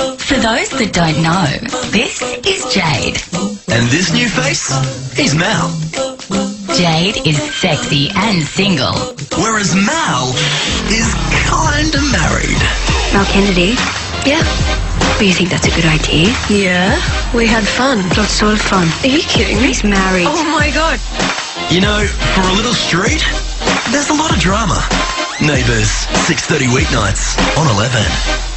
For those that don't know, this is Jade. And this new face? is Mal. Jade is sexy and single. Whereas Mal is kinda married. Mal Kennedy? Yeah. But you think that's a good idea? Yeah. We had fun. Lots of fun. Are you kidding me? He's married. Oh my god. You know, for a little street, there's a lot of drama. Neighbours, 6.30 weeknights on 11.